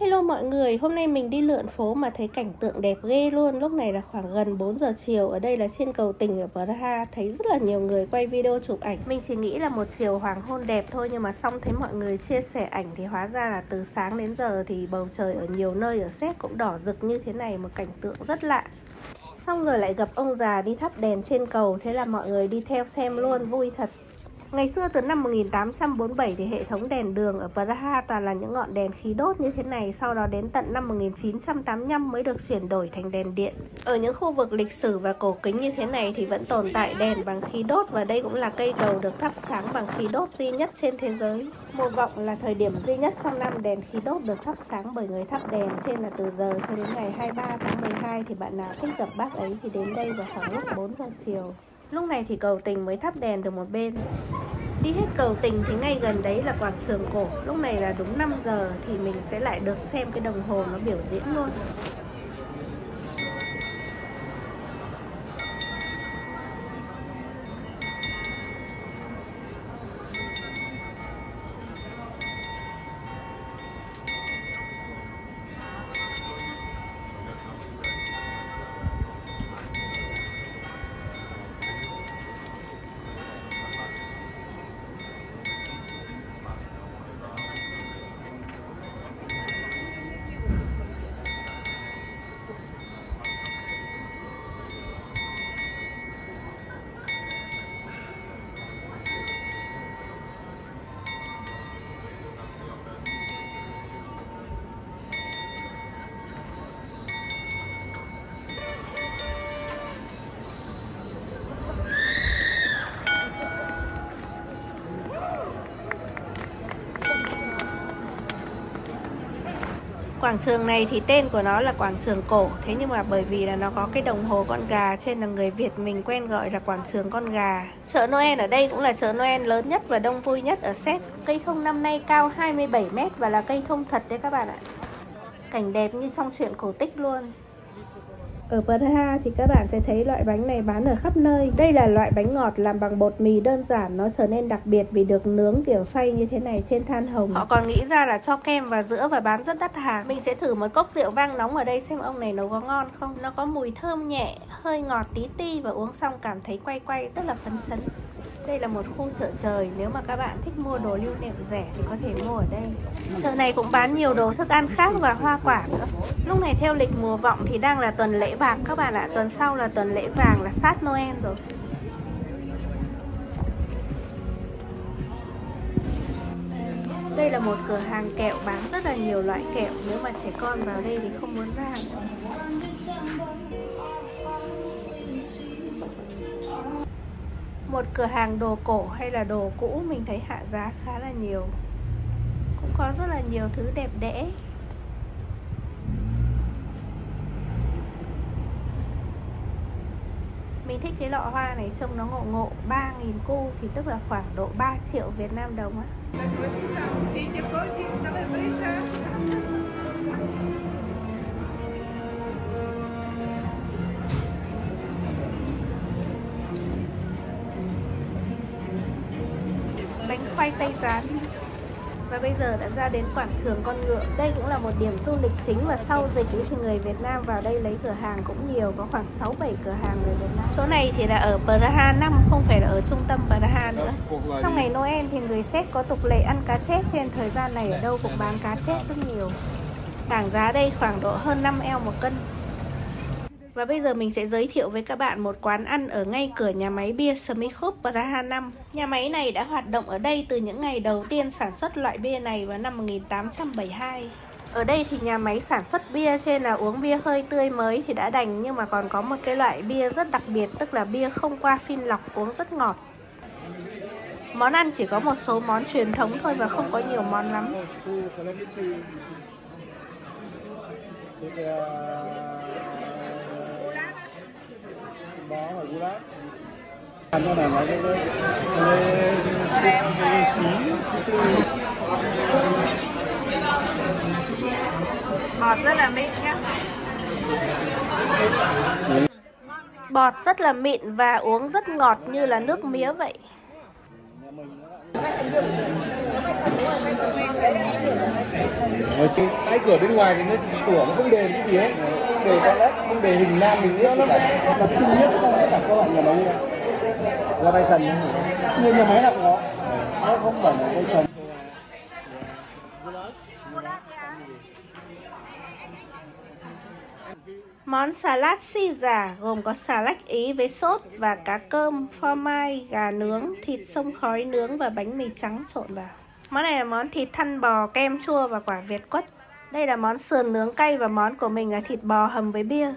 Hello mọi người, hôm nay mình đi lượn phố mà thấy cảnh tượng đẹp ghê luôn. Lúc này là khoảng gần 4 giờ chiều, ở đây là trên cầu tỉnh ở Praha. Thấy rất là nhiều người quay video chụp ảnh. Mình chỉ nghĩ là một chiều hoàng hôn đẹp thôi Nhưng mà xong thấy mọi người chia sẻ ảnh thì hóa ra là từ sáng đến giờ Thì bầu trời ở nhiều nơi ở Séc cũng đỏ rực như thế này Một cảnh tượng rất lạ. Xong rồi lại gặp ông già đi thắp đèn trên cầu. Thế là mọi người đi theo xem luôn, vui thật. Ngày xưa từ năm 1847 thì hệ thống đèn đường ở Praha toàn là những ngọn đèn khí đốt như thế này, sau đó đến tận năm 1985 mới được chuyển đổi thành đèn điện. Ở những khu vực lịch sử và cổ kính như thế này thì vẫn tồn tại đèn bằng khí đốt và đây cũng là cây cầu được thắp sáng bằng khí đốt duy nhất trên thế giới. Mùa vọng là thời điểm duy nhất trong năm đèn khí đốt được thắp sáng bởi người thắp đèn trên là từ giờ cho đến ngày 23 tháng 12 thì bạn nào thích gặp bác ấy thì đến đây vào khoảng lúc 4 giờ chiều. Lúc này thì cầu tình mới thắp đèn được một bên. Đi hết cầu tình thì ngay gần đấy là quảng trường cổ. Lúc này là đúng 5 giờ thì mình sẽ lại được xem cái đồng hồ nó biểu diễn luôn. Quảng trường này thì tên của nó là quảng trường cổ. Thế nhưng mà bởi vì là nó có cái đồng hồ con gà Trên là người Việt mình quen gọi là quảng trường con gà. Chợ Noel ở đây cũng là chợ Noel lớn nhất và đông vui nhất ở Séc. Cây thông năm nay cao 27m và là cây thông thật đấy các bạn ạ. Cảnh đẹp như trong chuyện cổ tích luôn ở Praha thì các bạn sẽ thấy loại bánh này bán ở khắp nơi. Đây là loại bánh ngọt làm bằng bột mì đơn giản, nó trở nên đặc biệt vì được nướng kiểu xoay như thế này trên than hồng. Họ còn nghĩ ra là cho kem vào giữa và bán rất đắt hàng. Mình sẽ thử một cốc rượu vang nóng ở đây xem ông này nấu có ngon không. Nó có mùi thơm nhẹ, hơi ngọt tí ti và uống xong cảm thấy quay quay rất là phấn chấn. Đây là một khu chợ trời, nếu mà các bạn thích mua đồ lưu niệm rẻ thì có thể mua ở đây. Chợ này cũng bán nhiều đồ thức ăn khác và hoa quả nữa. Lúc này theo lịch mùa vọng thì đang là tuần lễ bạc các bạn ạ. Tuần sau là tuần lễ vàng là sát Noel rồi. Đây là một cửa hàng kẹo bán rất là nhiều loại kẹo Nếu mà trẻ con vào đây thì không muốn ra nữa. Một cửa hàng đồ cổ hay là đồ cũ mình thấy hạ giá khá là nhiều. Cũng có rất là nhiều thứ đẹp đẽ. Mình thích cái lọ hoa này trông nó ngộ ngộ 3.000 cu thì tức là khoảng độ 3 triệu Việt Nam đồng á. Bánh khoai tây rán. Và bây giờ đã ra đến quảng trường con ngựa. Đây cũng là một điểm du lịch chính và sau dịch thì người Việt Nam vào đây lấy cửa hàng cũng nhiều Có khoảng 6-7 cửa hàng người Việt Nam. Số này thì là ở Praha 5 không phải là ở trung tâm Praha nữa. Sau ngày Noel thì người Séc có tục lệ ăn cá chép Trên thời gian này ở đâu cũng bán cá chép rất nhiều. Bảng giá đây khoảng độ hơn 5 eo một cân và bây giờ mình sẽ giới thiệu với các bạn một quán ăn ở ngay cửa nhà máy bia Smikhov Praha 5. Nhà máy này đã hoạt động ở đây từ những ngày đầu tiên sản xuất loại bia này vào năm 1872. Ở đây thì nhà máy sản xuất bia trên là uống bia hơi tươi mới thì đã đành, nhưng mà còn có một cái loại bia rất đặc biệt, tức là bia không qua phin lọc, uống rất ngọt. Món ăn chỉ có một số món truyền thống thôi và không có nhiều món lắm bó và gulag ăn nó là nó cái cái cái xí. Bọt rất là mịn nhá. Bọt rất là mịn và uống rất ngọt như là nước mía vậy. Trên tay cửa bên ngoài thì nó cửa nó không đề cái gì hết đề toilet không đề hình nam hình nữa nó tập trung nhất trong tất cả các loại nhà máy này là tay sần như nhà máy nào cũng có. Nó không phải là tay sần. Món salad Caesar gồm có xà lách Ý với sốt và cá cơm, phô mai, gà nướng, thịt sông khói nướng và bánh mì trắng trộn vào. Món này là món thịt thăn bò, kem chua và quả Việt quất. Đây là món sườn nướng cay và món của mình là thịt bò hầm với bia.